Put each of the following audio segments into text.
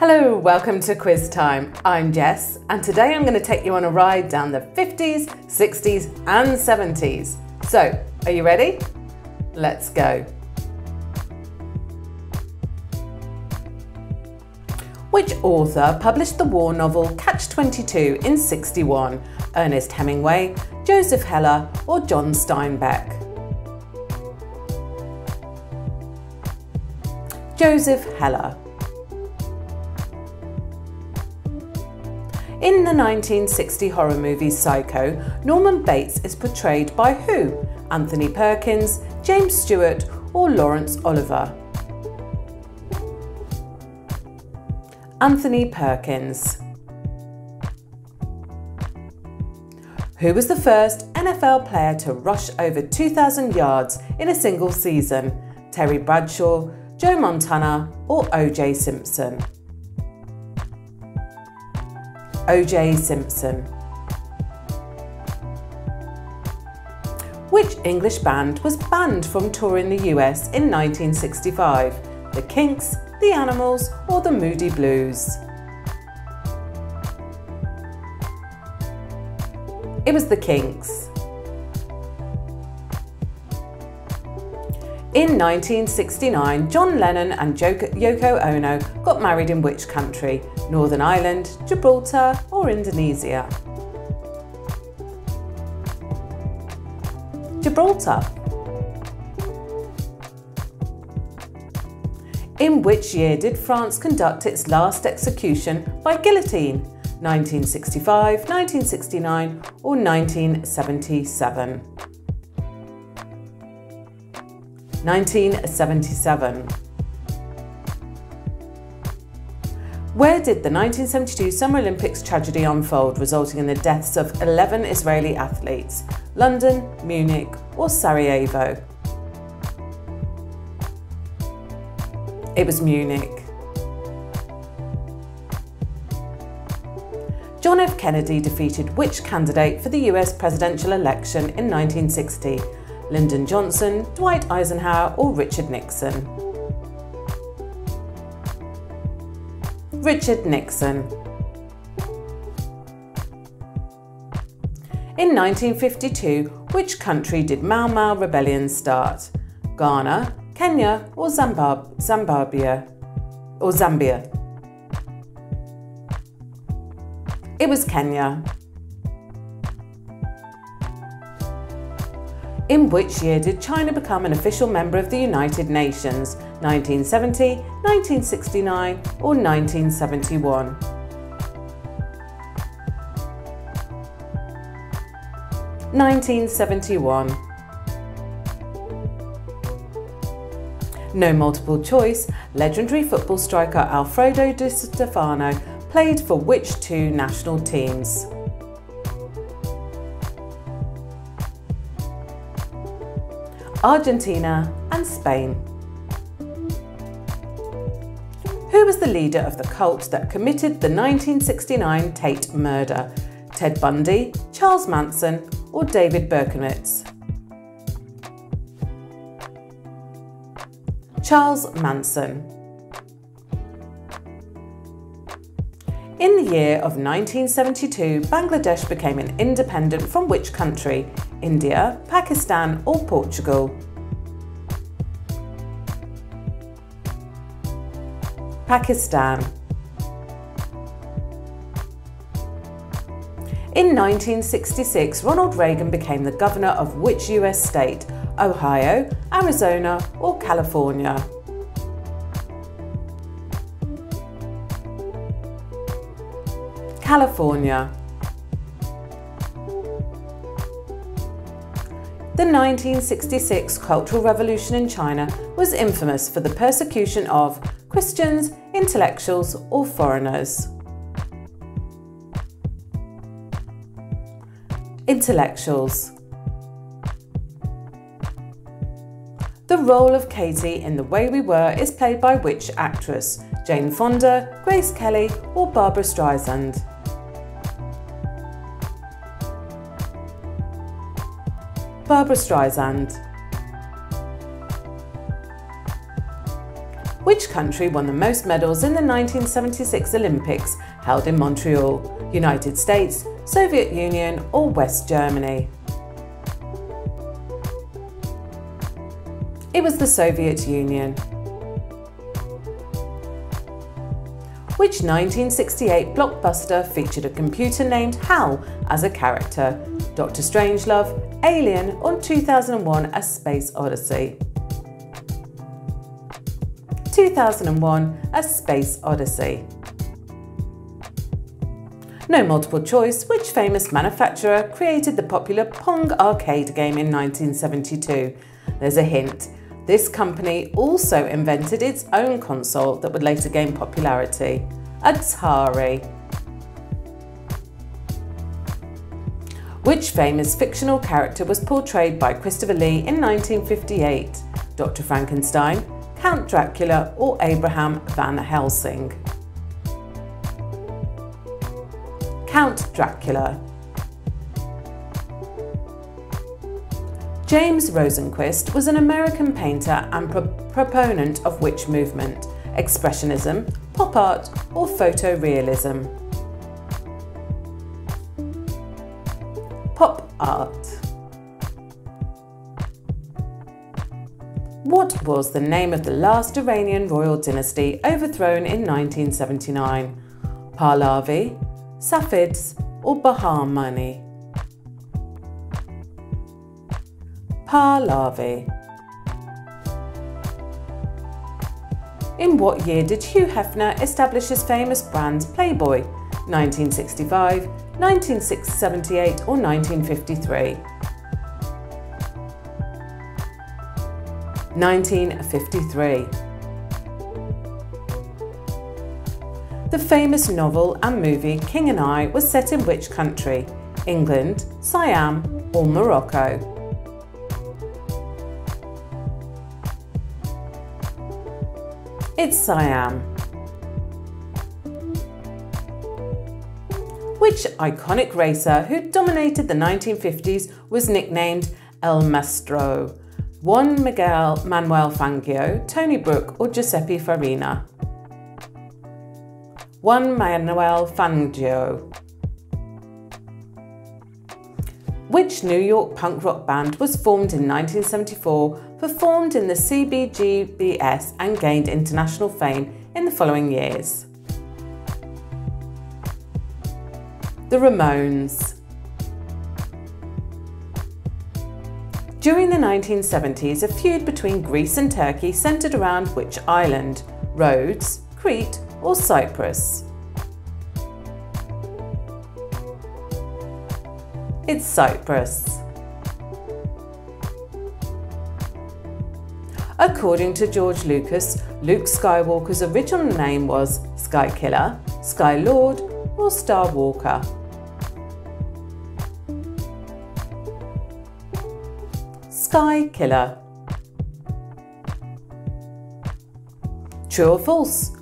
Hello, welcome to Quiz Time. I'm Jess, and today I'm going to take you on a ride down the 50s, 60s, and 70s. So, are you ready? Let's go. Which author published the war novel Catch 22 in 61? Ernest Hemingway, Joseph Heller, or John Steinbeck? Joseph Heller. In the 1960 horror movie Psycho, Norman Bates is portrayed by who? Anthony Perkins, James Stewart, or Laurence Olivier? Anthony Perkins. Who was the first NFL player to rush over 2,000 yards in a single season? Terry Bradshaw, Joe Montana, or O.J. Simpson? O.J. Simpson. Which English band was banned from touring the US in 1965? The Kinks, The Animals, or the Moody Blues? It was the Kinks. In 1969, John Lennon and Yoko Ono got married in which country? Northern Ireland, Gibraltar, or Indonesia? Gibraltar. In which year did France conduct its last execution by guillotine? 1965, 1969, or 1977? 1977. Where did the 1972 Summer Olympics tragedy unfold, resulting in the deaths of 11 Israeli athletes? London, Munich, or Sarajevo? It was Munich. John F. Kennedy defeated which candidate for the US presidential election in 1960? Lyndon Johnson, Dwight Eisenhower, or Richard Nixon? Richard Nixon. In 1952, which country did Mau Mau rebellion start? Ghana, Kenya, or Zimbabwe? Or Zambia? It was Kenya. In which year did China become an official member of the United Nations? 1970, 1969, or 1971? Nineteen seventy one. No multiple choice, legendary football striker Alfredo Di Stefano played for which two national teams? Argentina and Spain. Who was the leader of the cult that committed the 1969 Tate murder? Ted Bundy, Charles Manson, or David Berkowitz? Charles Manson. In the year of 1972, Bangladesh became an independent from which country? India, Pakistan, or Portugal? Pakistan. In 1966, Ronald Reagan became the governor of which US state? Ohio, Arizona, or California? California. The 1966 Cultural Revolution in China was infamous for the persecution of Christians, intellectuals, or foreigners. Intellectuals. The role of Katie in The Way We Were is played by which actress? Jane Fonda, Grace Kelly, or Barbara Streisand? Barbra Streisand. Which country won the most medals in the 1976 Olympics held in Montreal? United States, Soviet Union or West Germany? It was the Soviet Union. Which 1968 blockbuster featured a computer named HAL as a character? Doctor Strangelove, Alien or 2001 A Space Odyssey? 2001 A Space Odyssey. No multiple choice, which famous manufacturer created the popular Pong arcade game in 1972? There's a hint. This company also invented its own console that would later gain popularity, Atari. Which famous fictional character was portrayed by Christopher Lee in 1958? Dr. Frankenstein, Count Dracula or Abraham Van Helsing? Count Dracula James Rosenquist was an American painter and pro proponent of which movement? Expressionism, pop art, or photorealism? What was the name of the last Iranian royal dynasty overthrown in 1979? Pahlavi, Safids, or Bahmani? Pahlavi. In what year did Hugh Hefner establish his famous brand Playboy? 1965, 1978 or 1953? 1953. The famous novel and movie King and I was set in which country? England, Siam or Morocco? It's Siam. Which iconic racer who dominated the 1950s was nicknamed El Maestro? Juan Miguel Manuel Fangio, Tony Brook, or Giuseppe Farina? Juan Manuel Fangio. Which New York punk rock band was formed in 1974 performed in the CBGBS and gained international fame in the following years. The Ramones. During the 1970s, a feud between Greece and Turkey centred around which island? Rhodes, Crete or Cyprus? It's Cyprus. According to George Lucas, Luke Skywalker's original name was Skykiller, Skylord, or Star Sky Killer. True or false?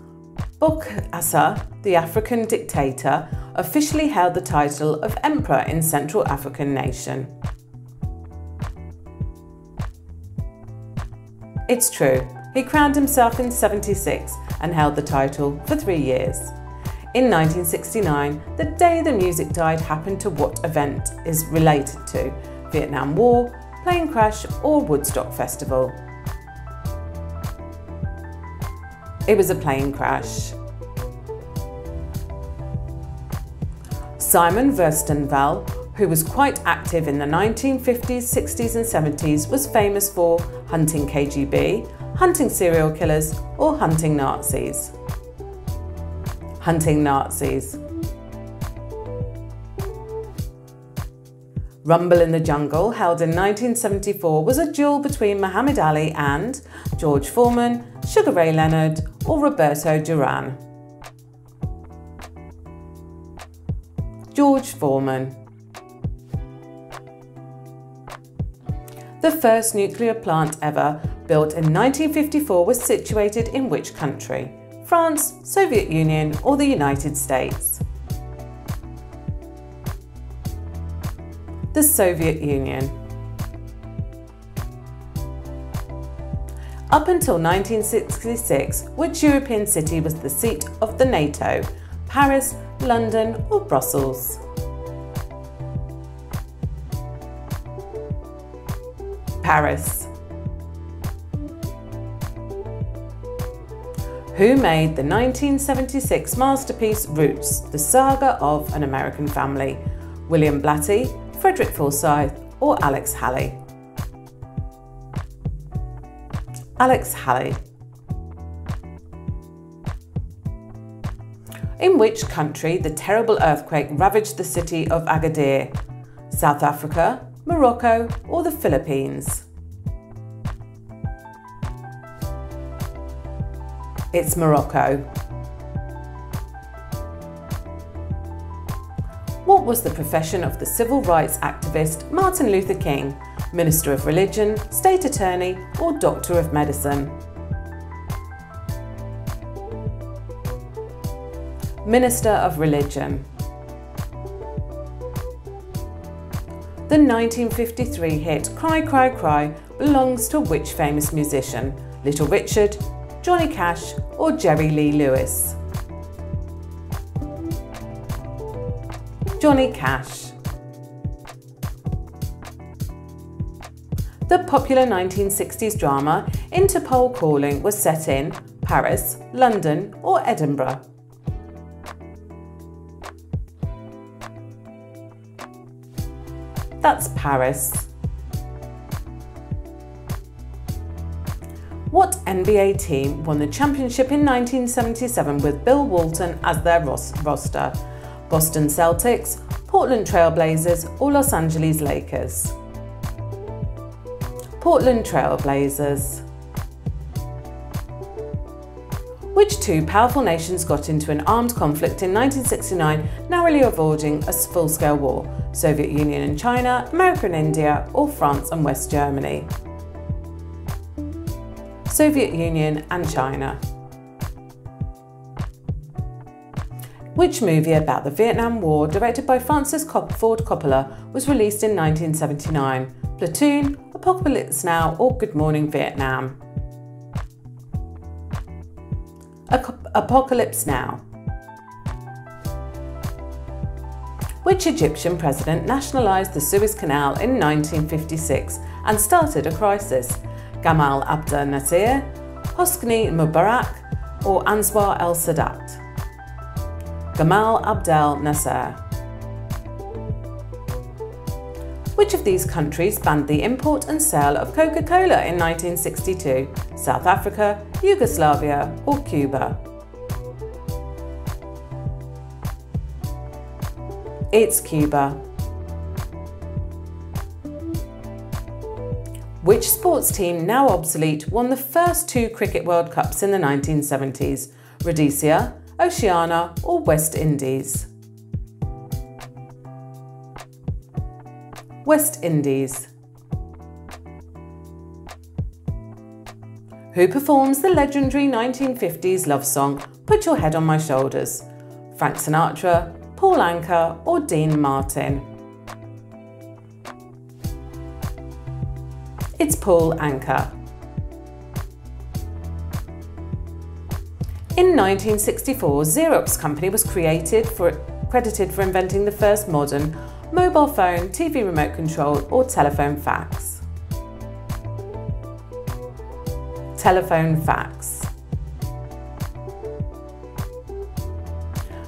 Bokassa, the African dictator, officially held the title of Emperor in Central African nation. It's true, he crowned himself in 76 and held the title for three years. In 1969, the day the music died happened to what event is related to Vietnam War, plane crash or Woodstock Festival. It was a plane crash. Simon Wiesenthal, who was quite active in the 1950s, 60s and 70s, was famous for hunting KGB, hunting serial killers, or hunting Nazis. Hunting Nazis. Rumble in the Jungle, held in 1974, was a duel between Muhammad Ali and George Foreman, Sugar Ray Leonard, or Roberto Duran. George Foreman. The first nuclear plant ever, built in 1954, was situated in which country? France, Soviet Union or the United States? Soviet Union. Up until 1966, which European city was the seat of the NATO? Paris, London or Brussels? Paris. Who made the 1976 masterpiece Roots, the saga of an American family? William Blatty, Frederick Forsyth or Alex Haley? Alex Haley. In which country the terrible earthquake ravaged the city of Agadir? South Africa, Morocco or the Philippines? It's Morocco. Was the profession of the civil rights activist Martin Luther King? Minister of Religion, State Attorney, or Doctor of Medicine. Minister of Religion. The 1953 hit Cry Cry Cry belongs to which famous musician? Little Richard, Johnny Cash, or Jerry Lee Lewis? Johnny Cash. The popular 1960s drama Interpol Calling was set in Paris, London or Edinburgh. That's Paris. What NBA team won the championship in 1977 with Bill Walton as their roster? Boston Celtics, Portland Trailblazers or Los Angeles Lakers? Portland Trailblazers. Which two powerful nations got into an armed conflict in 1969, narrowly avoiding a full-scale war? Soviet Union and China, America and India, or France and West Germany? Soviet Union and China. Which movie about the Vietnam War, directed by Francis Ford Coppola, was released in 1979? Platoon, Apocalypse Now, or Good Morning Vietnam. Apocalypse Now. Which Egyptian president nationalised the Suez Canal in 1956 and started a crisis? Gamal Abdel Nasser, Hosni Mubarak, or Anwar el Sadat? Gamal Abdel Nasser. Which of these countries banned the import and sale of Coca-Cola in 1962? South Africa, Yugoslavia or Cuba? It's Cuba. Which sports team, now obsolete, won the first two Cricket World Cups in the 1970s? Rhodesia, Oceania or West Indies? West Indies. Who performs the legendary 1950s love song Put Your Head on My Shoulders? Frank Sinatra, Paul Anka or Dean Martin? It's Paul Anka. In 1964, Xerox company was created for credited for inventing the first modern mobile phone, TV remote control or telephone fax. Telephone fax.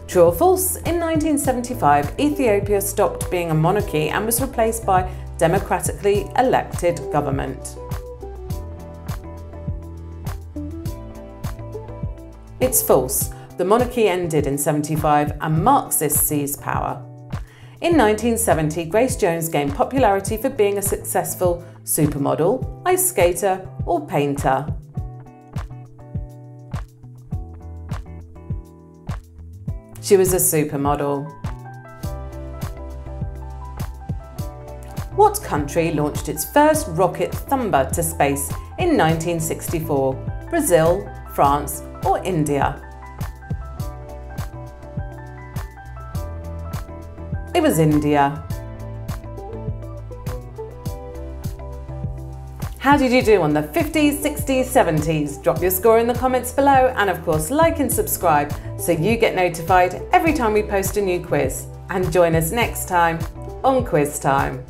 True or false? In 1975, Ethiopia stopped being a monarchy and was replaced by democratically elected government. It's false. The monarchy ended in 75 and Marxists seized power. In 1970, Grace Jones gained popularity for being a successful supermodel, ice skater, or painter. She was a supermodel. What country launched its first rocket Thunder to space in 1964? Brazil, France, or India? It was India. How did you do on the 50s, 60s, 70s? Drop your score in the comments below and of course like and subscribe so you get notified every time we post a new quiz. And join us next time on Quiz Time.